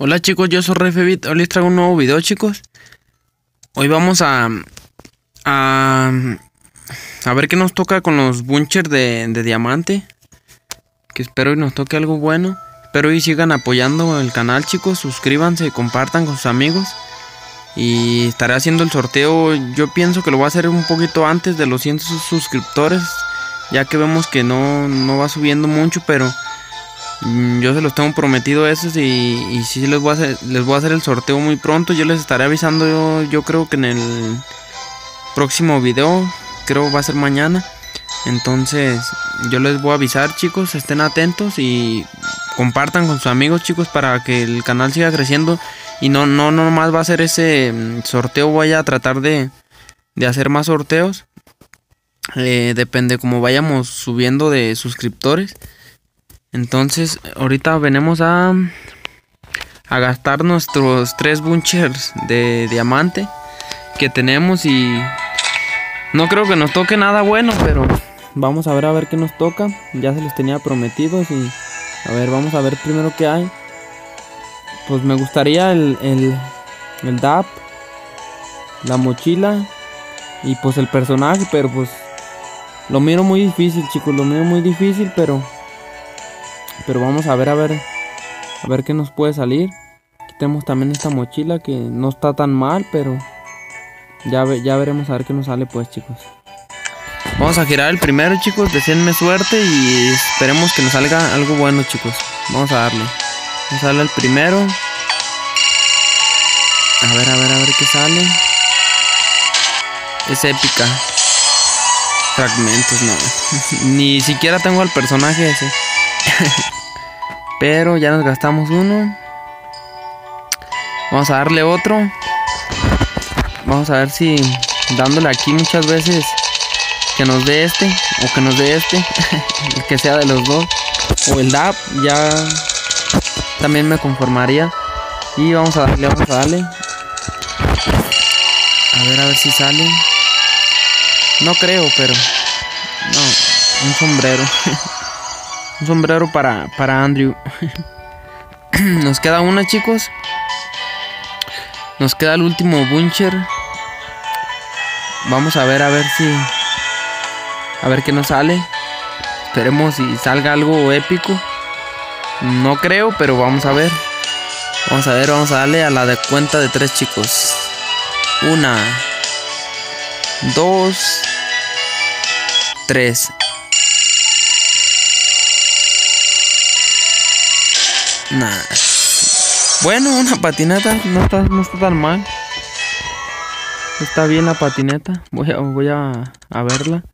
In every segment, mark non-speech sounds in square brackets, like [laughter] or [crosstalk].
Hola chicos, yo soy Refebit. Hoy les traigo un nuevo video chicos. Hoy vamos a... A, a ver qué nos toca con los bunchers de, de diamante. Que espero y nos toque algo bueno. Espero y sigan apoyando el canal chicos. Suscríbanse, compartan con sus amigos. Y estaré haciendo el sorteo. Yo pienso que lo voy a hacer un poquito antes de los 100 suscriptores. Ya que vemos que no, no va subiendo mucho, pero... Mm, yo se los tengo prometido esos y, y sí les voy, a hacer, les voy a hacer el sorteo muy pronto. Yo les estaré avisando yo, yo creo que en el próximo video, creo va a ser mañana. Entonces yo les voy a avisar chicos, estén atentos y compartan con sus amigos chicos para que el canal siga creciendo. Y no, no, no más va a ser ese mm, sorteo, voy a tratar de, de hacer más sorteos. Eh, depende como vayamos subiendo de suscriptores. Entonces, ahorita venimos a, gastar nuestros tres bunchers de diamante que tenemos y no creo que nos toque nada bueno, pero vamos a ver a ver qué nos toca. Ya se los tenía prometidos y a ver, vamos a ver primero qué hay. Pues me gustaría el, el, el DAP, la mochila y pues el personaje, pero pues lo miro muy difícil, chicos, lo miro muy difícil, pero pero vamos a ver, a ver, a ver qué nos puede salir. tenemos también esta mochila que no está tan mal, pero ya, ya veremos a ver qué nos sale pues chicos. Vamos a girar el primero chicos, deseenme suerte y esperemos que nos salga algo bueno chicos. Vamos a darle. A darle el primero. A ver, a ver, a ver qué sale. Es épica. Fragmentos, no. [laughs] Ni siquiera tengo al personaje ese. [laughs] Pero ya nos gastamos uno. Vamos a darle otro. Vamos a ver si dándole aquí muchas veces que nos dé este o que nos dé este. [laughs] que sea de los dos. O el DAP ya también me conformaría. Y vamos a darle, vamos a darle. A ver, a ver si sale. No creo, pero... No, un sombrero. [laughs] Un sombrero para, para Andrew. [laughs] Nos queda una, chicos. Nos queda el último buncher. Vamos a ver, a ver si... A ver qué nos sale. Esperemos si salga algo épico. No creo, pero vamos a ver. Vamos a ver, vamos a darle a la de cuenta de tres chicos. Una. Dos. Tres. Nah. Bueno, una patineta no está, no está tan mal. Está bien la patineta. Voy a, voy a, a verla.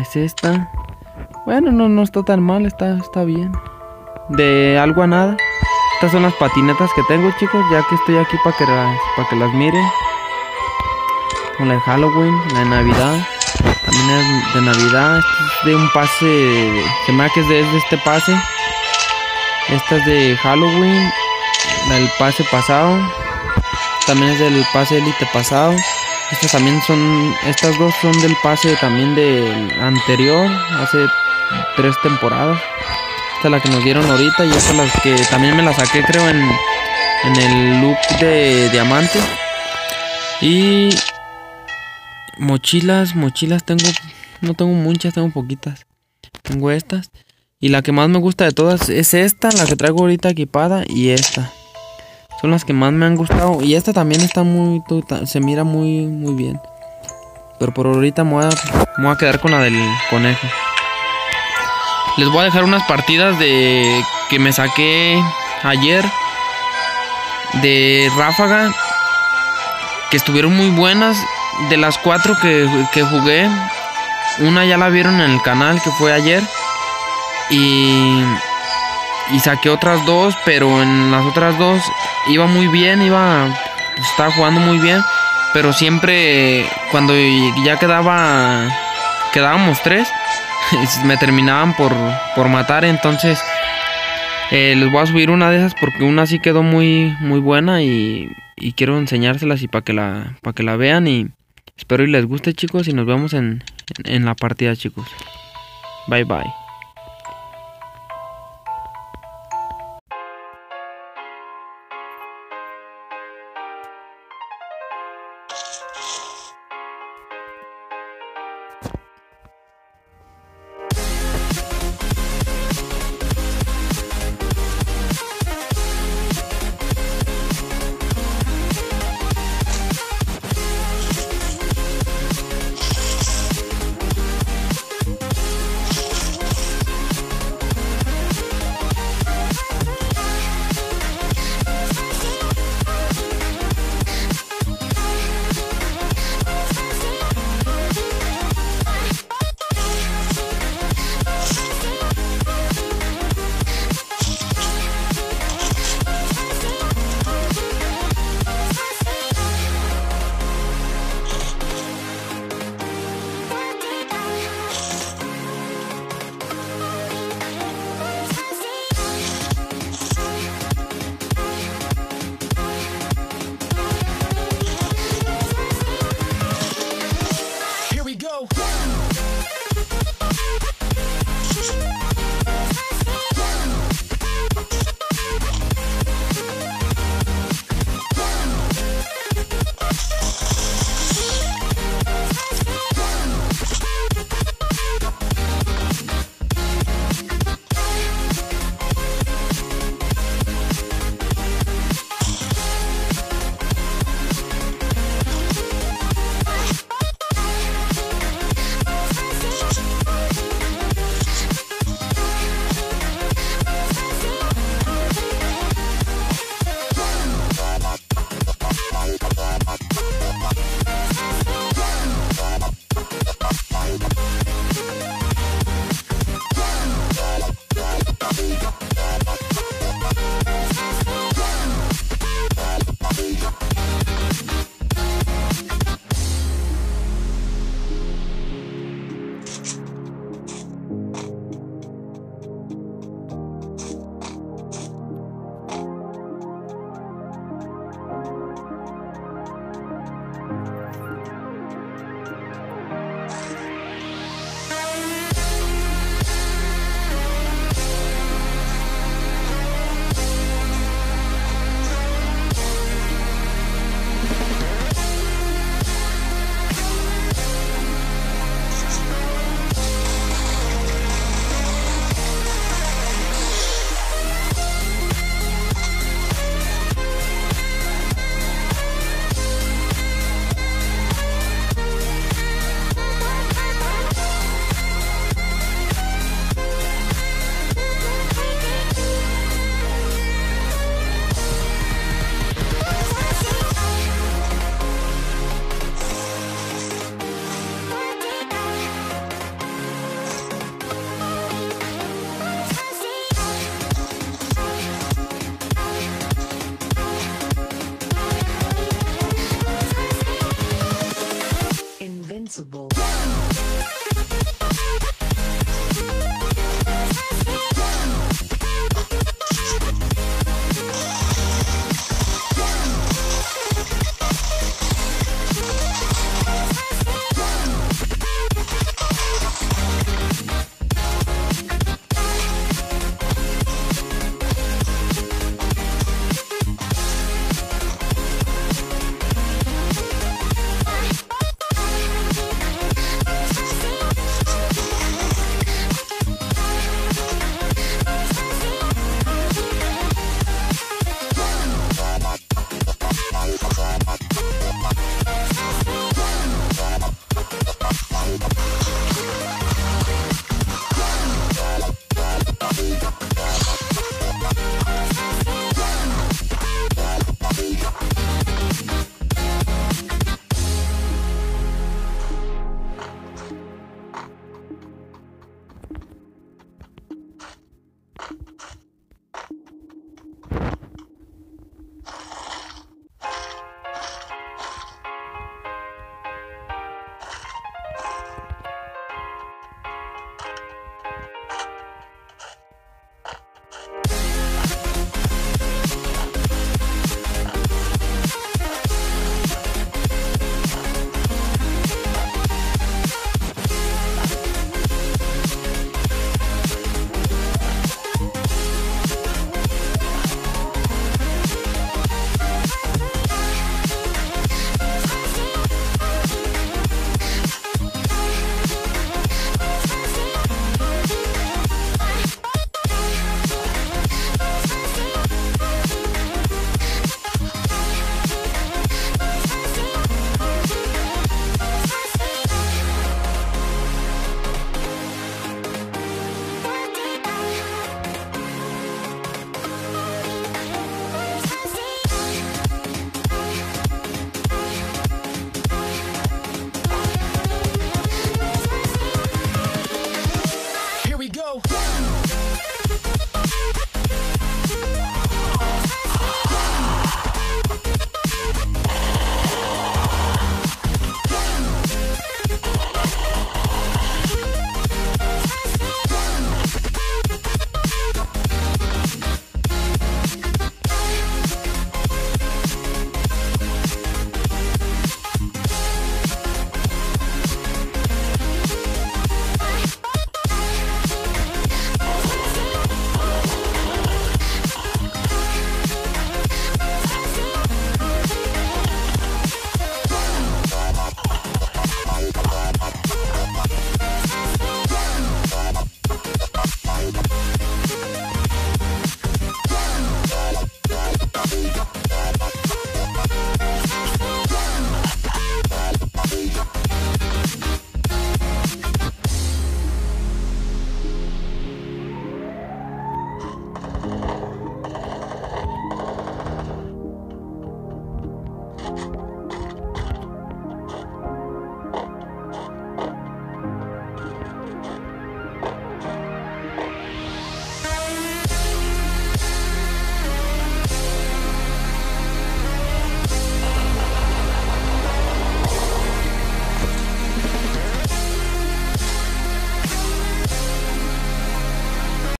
Es esta. Bueno, no, no está tan mal, está, está bien. De algo a nada. Estas son las patinetas que tengo, chicos. Ya que estoy aquí para que las, para que las miren. Con la de Halloween, la de Navidad. Es de Navidad. Este es de un pase. Se me que es de, este pase. Esta es de Halloween. Del pase pasado. También es del pase Elite pasado. Estas también son. Estas dos son del pase también del anterior. Hace tres temporadas. Esta es la que nos dieron ahorita. Y esta es la que también me la saqué, creo, en, en el look de diamante. Y mochilas, mochilas tengo, no tengo muchas, tengo poquitas. Tengo estas. Y la que más me gusta de todas es esta, la que traigo ahorita equipada y esta. Son las que más me han gustado. Y esta también está muy, se mira muy, muy bien. Pero por ahorita me voy, a, quedar con la del conejo. Les voy a dejar unas partidas de que me saqué ayer de ráfaga que estuvieron muy buenas de las cuatro que, jugué, una ya la vieron en el canal que fue ayer. Y, saqué otras dos, pero en las otras dos iba muy bien, iba, estaba jugando muy bien. Pero siempre cuando ya quedaba, quedábamos tres, [laughs] me terminaban por, por matar. Entonces eh, les voy a subir una de esas porque una sí quedó muy, muy buena y, y quiero enseñárselas y para que la, para que la vean y Espero y les guste chicos y nos vemos en, en la partida chicos. Bye bye.